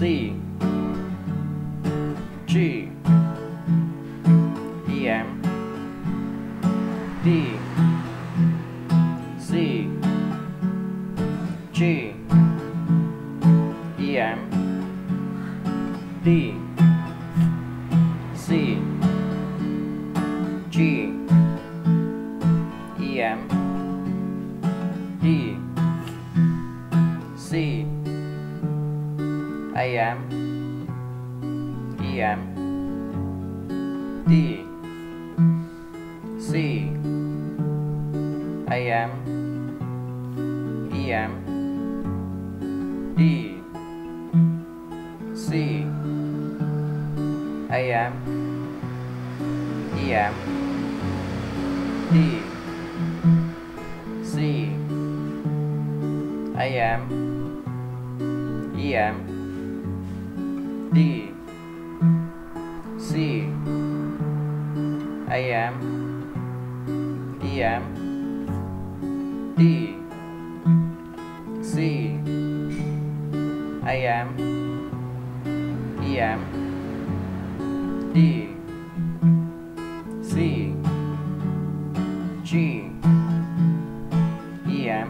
C G E M D C G E M D C G E M D C A M. E M. D. C. A M. E M. D. C. A M. E M. D. C. A M. E M D C A M E M D C A M E M D C G E M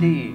D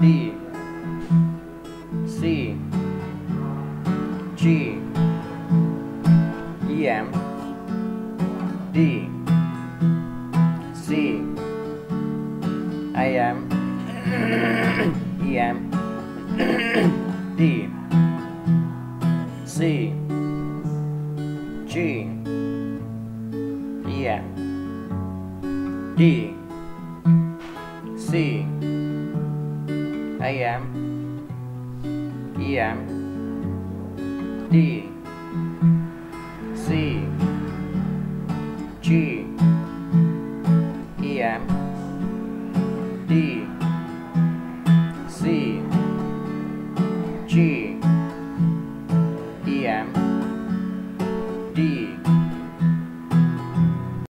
D C M G E M D C I am E M D C G E M D C am. E M. D. C. G. E M. D. C